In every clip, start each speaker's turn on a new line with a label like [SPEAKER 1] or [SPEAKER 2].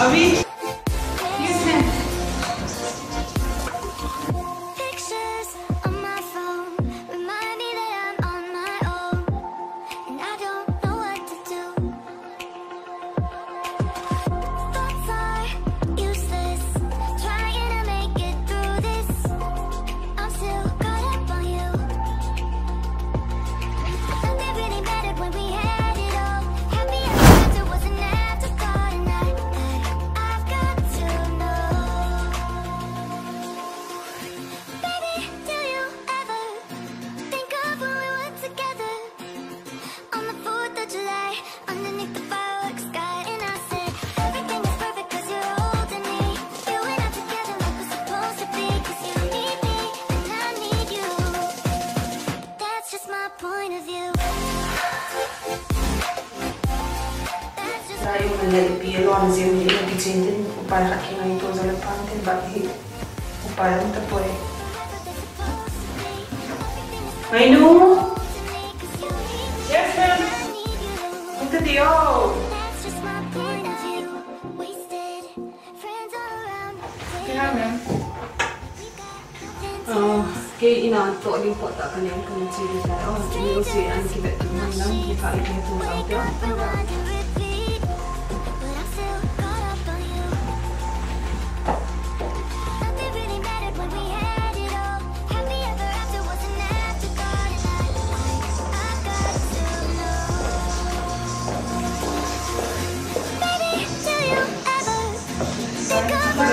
[SPEAKER 1] Amém? nell'Epiro, ad esempio, la gente non può fare che non è le pante, ma può fare un tapore. Ma in
[SPEAKER 2] uno? Yes, ma'am! Oh, kay inaanto din po ta kanyang kanyang sila. Oh, hindi ko siya ang kibet.
[SPEAKER 1] Nang kipalik nito ang tao. Come on.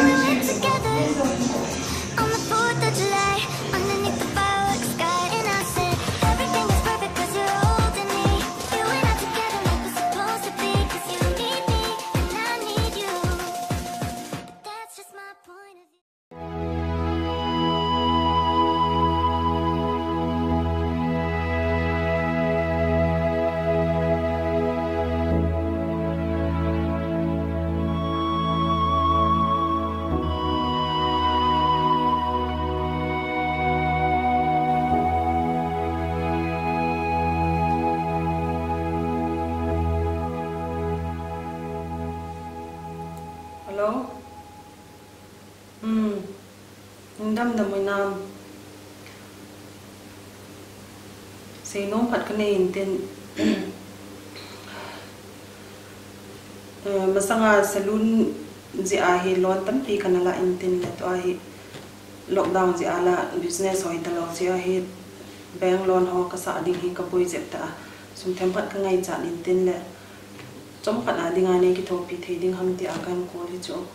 [SPEAKER 2] hello, ꯍꯜꯂꯣ ꯎꯝ ꯅꯤꯡꯊꯝꯗ ꯃꯣꯏꯅꯥꯝ ꯁꯤ ꯅꯣꯡ ꯐꯠꯀꯅꯤ ꯏꯟꯇꯦꯟ masanga salon ji a hi lon tam pi kana la intin la to hi lockdown ji ala business hoi ta lo ji a hi bank loan ho ka sa ding hi ka boi jep ta sum them pat ka ngai cha intin la चमकना दिंगाने की तो थे दिंग हम ती आगन को ली जो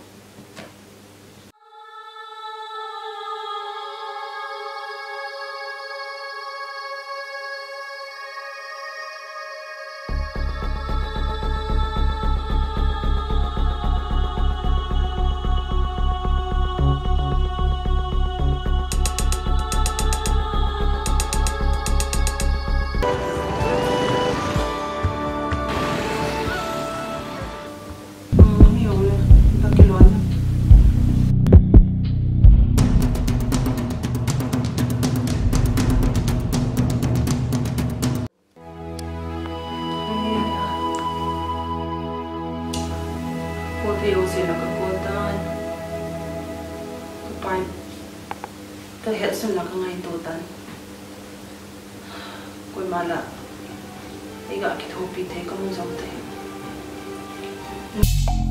[SPEAKER 2] paim ta hel sun la kangai to tan koi mala ega
[SPEAKER 3] ki thopi the kamu jong the Thank you.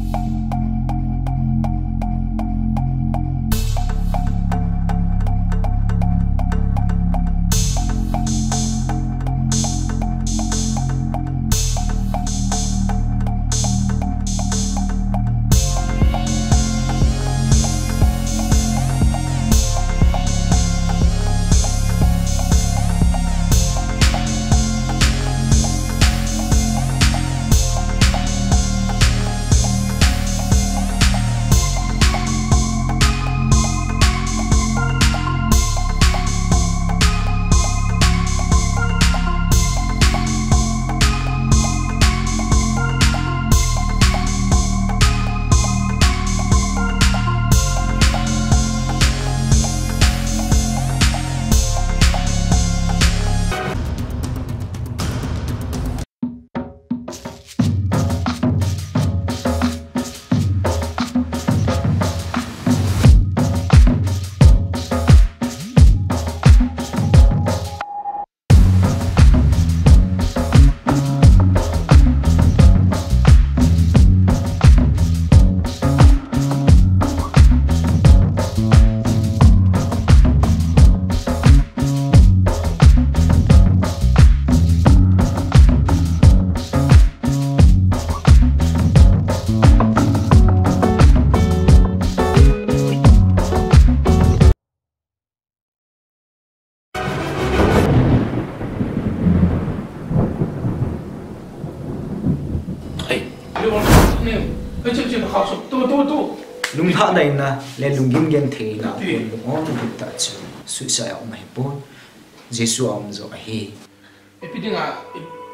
[SPEAKER 4] Lung tha dai na le lung gim gen the na lung on du ta chu su sa ya mai bon jesu om zo a hi
[SPEAKER 3] epi dinga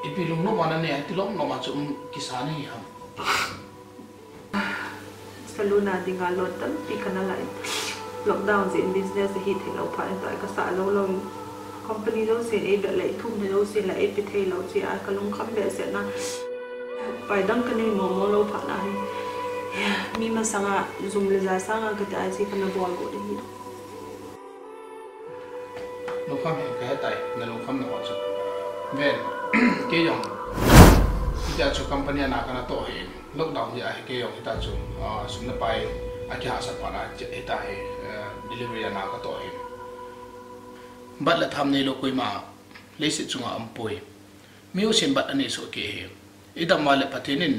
[SPEAKER 3] epi lung no mana ne ti lom no ma chum kisani ham
[SPEAKER 2] saluna dinga lot tam pi kana lai lockdown zin business hi the lo pha ta ka sa lo lo company lo se e be lai thum ne lo se la e pi the lo chi a ka lung kham be se na pai dang ka ne mo mo lo pha na hi mi ma sanga zum le za sanga ka ta chi kana bol go de hi
[SPEAKER 3] no kham he ka tai na lo kham na wa cha ven ke yong ita chu company na kana to he lockdown ya he ke yong ita chu sum na pai a kya sa pa na ita he delivery na ka to he bat la tham nei lo koi ma le se chunga am poi mi o sin bat ani so ke he ida ma le patinin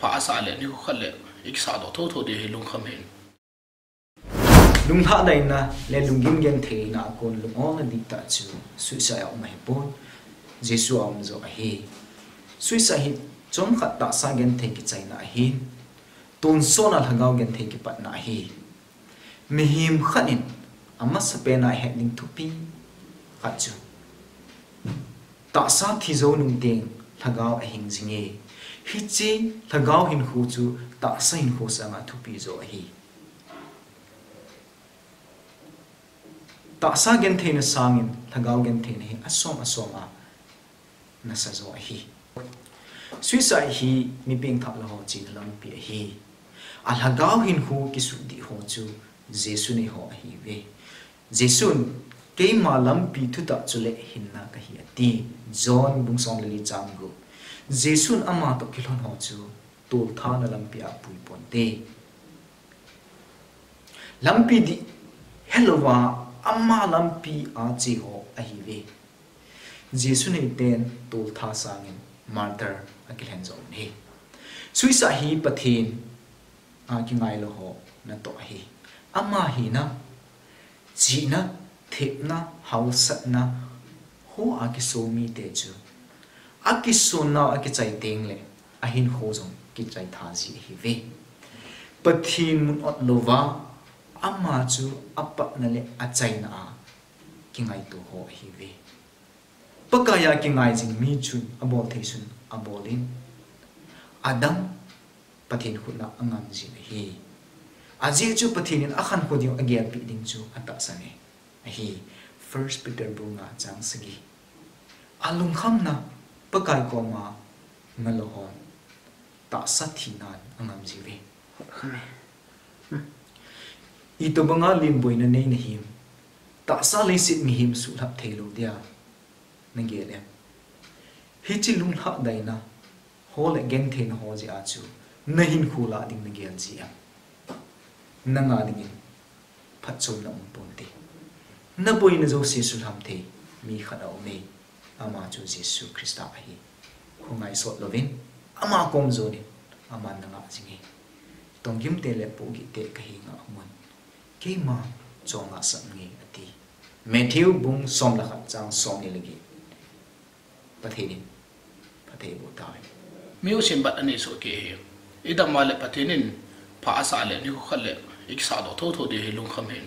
[SPEAKER 3] pa asa le ni ko khale ik sa do tho tho de he lung kham hen
[SPEAKER 4] lung tha dai na le lung gim gen the na kon lung on di ta chu su sa ya mai bon jesu am zo a he su sa hi chom khat ta sa gen the ki chai na hi ton so na thangau gen the ki pat na hi mi him khanin amma sa pe na he ning thu pi. Khat chu ta sa thi zo nung ding thangau a hing jinge hi chi thangau hin khu chu ta sa hin khu sa nga thu pi zo a hi ta sa gen the na sangin thagau gen the ni asom asom a na sa zo hi sa hi mi ping thap la ho chi lam pi hi a thagau hin hu ki su di ho chu, jesu ni ho hi ve. Jesu ke ma lam pi thu ta chu le hin na ka hi ati john bung song le cham go jesun ama to kilon ho chu tol thana lampia pui ponte lampi di helwa amma lampi a chi ho a hi ve. Jesu ne ten tol tha sangin martyr akilen zo ne suisa hi pathin a ki ngai lo ho na to hi amma hi na ji na thep na hausat na ho a ki so mi te chu. aki suna aki chai teng le. Ahin ho zong ki chai tha ji hi ve. Pathin mun ot lova ama chu apa na le a chai na a. Ki ngai tu ho hi ve. Pakaya ki ngai jing mi chu abol thei sun abolin adam pathin khuna angam ji hi. Aji chu pathin pathinin akhan ko dio agya pi ding chu ata sane hi. First peter bunga chang sagi alung kham na pakai ko ma ngalo hon ta sathinan angam ji ve ito banga limboy na nay na him ta sa lesit mi him su lap thelo dia na gele hi chi lung la dai na ho le gen the na ho ji a chu na hin khu la ding na gel ji a na nga ding in phat chom na um pon te na boy na zo se su lam the mi khana o me ama chu jesu christa hi khu ngai so lovin ama kom zo ni ama na nga ji tong yum te le po gi te ka hi nga mon ke ma chonga sam ngi ati matthew bung som la khat chang som ni lagi pathinin pathe bo tai
[SPEAKER 3] mi o sin bat ani so ke he ida ma le patinin pha asa le ni khu khale ik sa do tho tho de lung kham hen